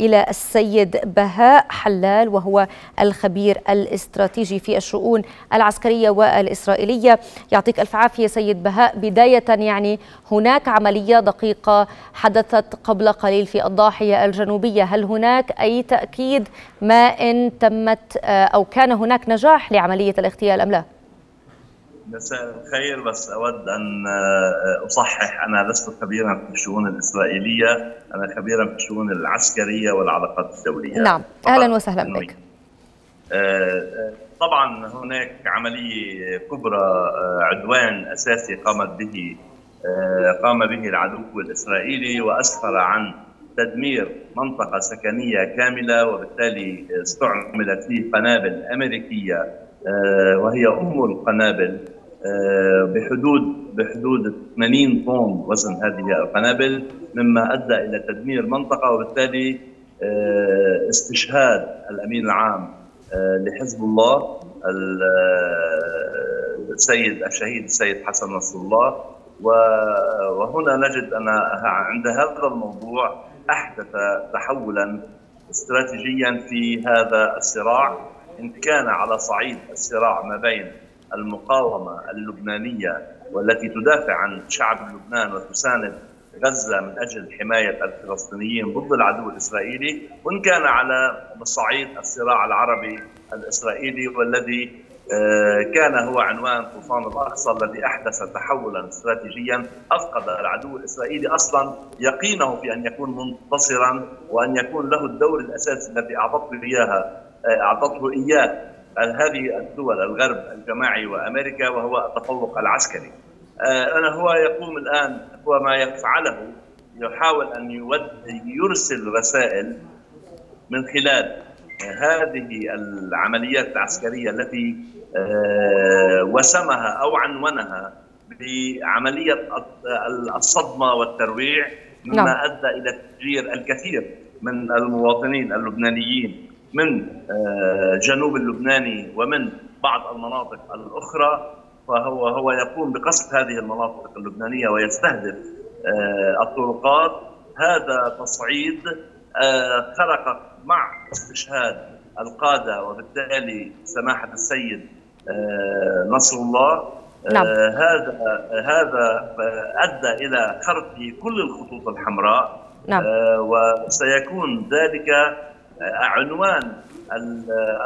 إلى السيد بهاء حلال وهو الخبير الاستراتيجي في الشؤون العسكرية والإسرائيلية. يعطيك ألف عافية سيد بهاء. بداية يعني هناك عملية دقيقة حدثت قبل قليل في الضاحية الجنوبية. هل هناك أي تأكيد ما إن تمت أو كان هناك نجاح لعملية الاغتيال أم لا؟ مساء الخير. بس أود أن آه، أصحح. أنا لست خبيرا في الشؤون الإسرائيلية أنا خبيرا في الشؤون العسكرية والعلاقات الدولية. نعم. أهلا وسهلا بك آه، آه، طبعا هناك عملية كبرى عدوان أساسي قامت به قام به العدو الإسرائيلي واسفر عن تدمير منطقة سكنية كاملة وبالتالي استعملت فيه قنابل أمريكية وهي أم القنابل. بحدود بحدود 80 طن وزن هذه القنابل مما أدى إلى تدمير منطقه وبالتالي آه، استشهاد الأمين العام آه، لحزب الله السيد الشهيد السيد حسن نصر الله. وهنا نجد أن عند هذا الموضوع أحدث تحولا استراتيجيا في هذا الصراع إن كان على صعيد الصراع ما بين المقاومة اللبنانية والتي تدافع عن شعب لبنان وتساند غزة من أجل حماية الفلسطينيين ضد العدو الإسرائيلي وإن كان على صعيد الصراع العربي الإسرائيلي والذي آه، كان هو عنوان طوفان الأقصى الذي أحدث تحولا استراتيجيا أفقد العدو الإسرائيلي أصلا يقينه في أن يكون منتصرا وأن يكون له الدور الأساسي الذي أعطته إياها آه، أعطته إياه. هذه الدول الغرب الجماعي وأمريكا وهو التفوق العسكري. آه، أنا هو يقوم الآن هو ما يفعله يحاول أن يرسل رسائل من خلال هذه العمليات العسكرية التي آه، وسمها أو عنونها بعملية الصدمة والترويع مما نعم. أدى إلى تفجير الكثير من المواطنين اللبنانيين من آه، جنوب اللبناني ومن بعض المناطق الأخرى فهو هو يقوم بقصف هذه المناطق اللبنانية ويستهدف آه، الطرقات هذا تصعيد آه، خرق مع استشهاد القادة وبالتالي سماحة السيد نصر الله نعم. هذا هذا أدى إلى خرق كل الخطوط الحمراء نعم. وسيكون ذلك عنوان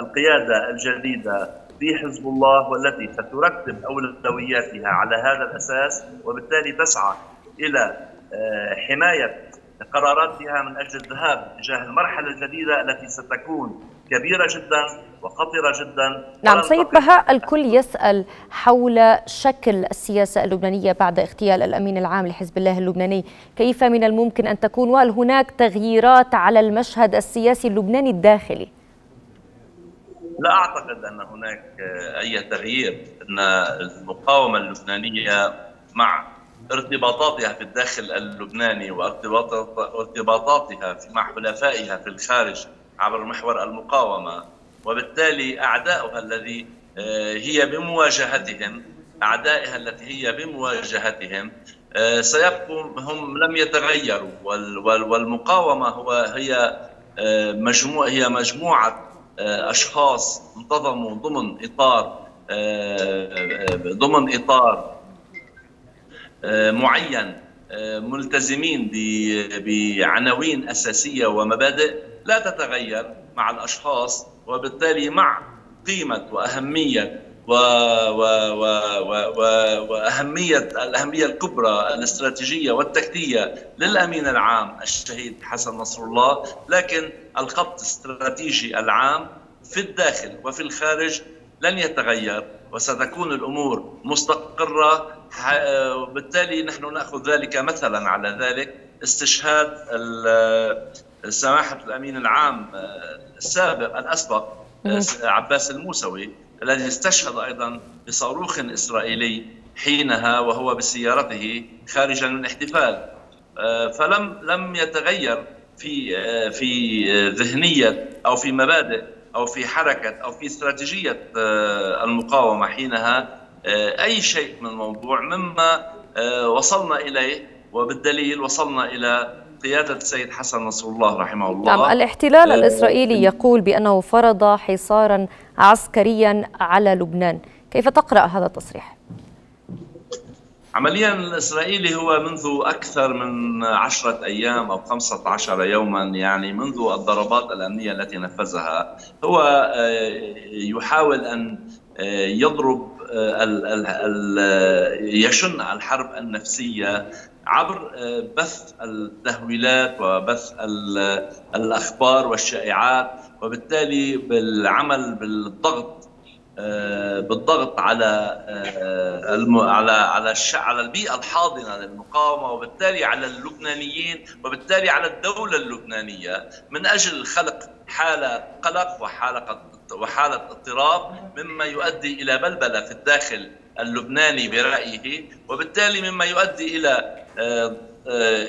القيادة الجديدة في حزب الله والتي سترتب أولوياتها على هذا الأساس وبالتالي تسعى إلى آه، حماية قراراتها من أجل الذهاب تجاه المرحلة الجديدة التي ستكون كبيرة جدا وخطرة جدا. نعم سيد بهاء الكل يسأل حول شكل السياسة اللبنانية بعد اغتيال الأمين العام لحزب الله اللبناني، كيف من الممكن أن تكون؟ وهل هناك تغييرات على المشهد السياسي اللبناني الداخلي؟ لا أعتقد أن هناك أي تغيير أن المقاومة اللبنانية مع ارتباطاتها في الداخل اللبناني وارتباطاتها مع حلفائها في الخارج عبر محور المقاومة وبالتالي اعدائها الذي آه، هي بمواجهتهم أعدائها التي هي بمواجهتهم آه، سيبقوا هم لم يتغيروا والمقاومة هو هي آه، مجموعه هي مجموعة أشخاص انتظموا ضمن إطار ضمن إطار معين ملتزمين بعناوين أساسية ومبادئ. لا تتغير مع الأشخاص وبالتالي مع قيمة وأهمية و... و... و... و... وأهمية الأهمية الكبرى الاستراتيجية والتكتيكية للأمين العام الشهيد حسن نصر الله، لكن الخط الاستراتيجي العام في الداخل وفي الخارج لن يتغير وستكون الأمور مستقرة. وبالتالي نحن نأخذ ذلك مثلا على ذلك. استشهاد سماحة الأمين العام السابق الأسبق عباس الموسوي الذي استشهد أيضا بصاروخ إسرائيلي حينها وهو بسيارته خارجا من احتفال. فلم لم يتغير في في ذهنية أو في مبادئ أو في حركة أو في استراتيجية المقاومة حينها أي شيء من الموضوع مما وصلنا إليه وبالدليل وصلنا إلى قيادة السيد حسن نصر الله رحمه الله نعم الاحتلال الإسرائيلي يقول بأنه فرض حصارا عسكريا على لبنان كيف تقرأ هذا التصريح؟ عمليا الإسرائيلي هو منذ أكثر من عشرة أيام أو خمسة عشر يوما يعني منذ الضربات الأمنية التي نفذها هو يحاول أن يضرب يشن الحرب النفسية عبر بث التهويلات وبث الأخبار والشائعات وبالتالي بالعمل بالضغط بالضغط على على على على البيئة الحاضنة للمقاومة وبالتالي على اللبنانيين وبالتالي على الدولة اللبنانية. من أجل خلق حالة قلق وحالة وحالة اضطراب مما يؤدي إلى بلبلة في الداخل اللبناني برأيه وبالتالي مما يؤدي إلى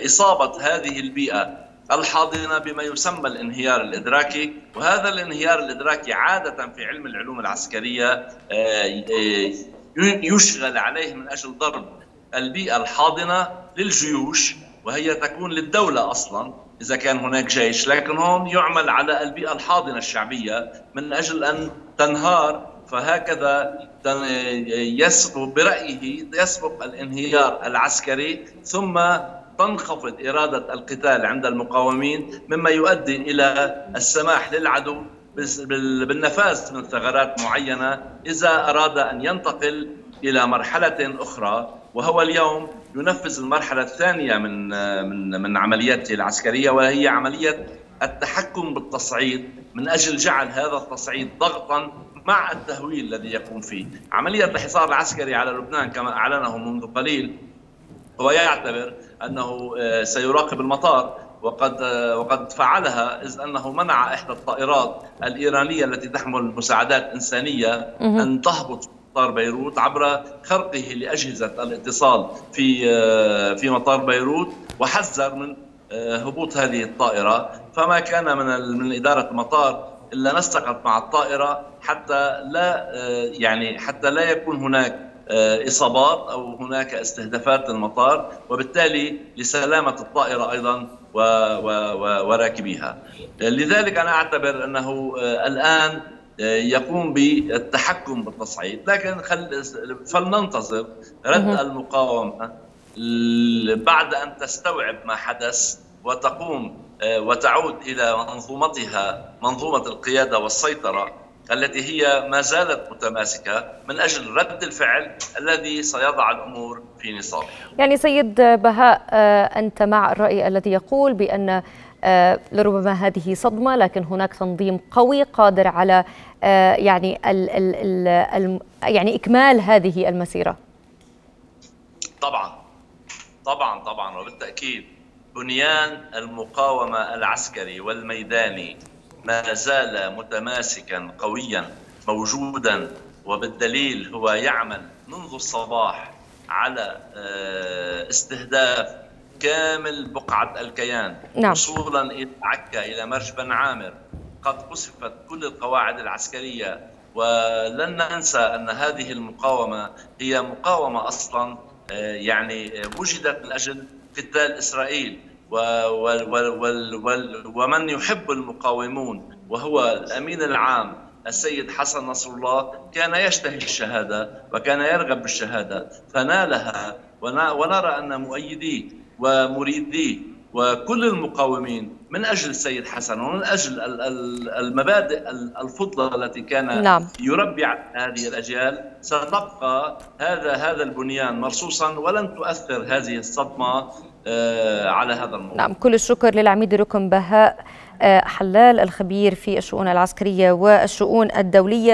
إصابة هذه البيئة الحاضنة بما يسمى الانهيار الإدراكي. وهذا الانهيار الإدراكي عادة في علم العلوم العسكرية يشغل عليه من أجل ضرب البيئة الحاضنة للجيوش وهي تكون للدولة أصلا. إذا كان هناك جيش. لكن هون يعمل على البيئة الحاضنة الشعبية من أجل أن تنهار فهكذا يسبق برأيه يسبق الانهيار العسكري ثم تنخفض إرادة القتال عند المقاومين مما يؤدي إلى السماح للعدو بالنفاذ من ثغرات معينة إذا أراد أن ينتقل إلى مرحلة أخرى. وهو اليوم ينفذ المرحلة الثانية من من من عملياته العسكرية وهي عملية التحكم بالتصعيد من أجل جعل هذا التصعيد ضغطا مع التهويل الذي يقوم فيه. عملية الحصار العسكري على لبنان كما أعلنه منذ قليل هو يعتبر أنه سيراقب المطار وقد وقد فعلها إذ أنه منع إحدى الطائرات الإيرانية التي تحمل مساعدات إنسانية أن تهبط مطار بيروت عبر خرقه لأجهزة الاتصال في في مطار بيروت وحذر من هبوط هذه الطائرة فما كان من من إدارة المطار إلا نسقت مع الطائرة حتى لا يعني حتى لا يكون هناك إصابات أو هناك استهدافات للمطار وبالتالي لسلامة الطائرة أيضا و و و وراكبيها. لذلك أنا أعتبر أنه الآن يقوم بالتحكم بالتصعيد. لكن خل فلننتظر رد المقاومة بعد أن تستوعب ما حدث وتقوم وتعود إلى منظومتها منظومة القيادة والسيطرة التي هي ما زالت متماسكة من أجل رد الفعل الذي سيضع الأمور في نصابها. يعني سيد بهاء أنت مع الرأي الذي يقول بأن لربما هذه صدمة لكن هناك تنظيم قوي قادر على يعني ال ال ال يعني إكمال هذه المسيرة. طبعا طبعا طبعا وبالتأكيد بنيان المقاومة العسكري والميداني ما زال متماسكا قويا موجودا وبالدليل هو يعمل منذ الصباح على استهداف كامل بقعة الكيان. نعم. وصولا إلى عكا إلى مرج بن عامر. قد قصفت كل القواعد العسكرية. ولن ننسى أن هذه المقاومة هي مقاومة أصلا يعني وجدت من أجل قتال إسرائيل. ومن يحب المقاومون وهو الأمين العام السيد حسن نصر الله كان يشتهي الشهادة وكان يرغب بالشهادة. فنالها ونرى أن مؤيديه ومريديه وكل المقاومين من أجل السيد حسن ومن أجل المبادئ الفضلى التي كان نعم. يربي هذه الأجيال ستبقى هذا هذا البنيان مرصوصا ولن تؤثر هذه الصدمة على هذا الموضوع نعم كل الشكر للعميد ركن بهاء حلال الخبير في الشؤون العسكرية والشؤون الدولية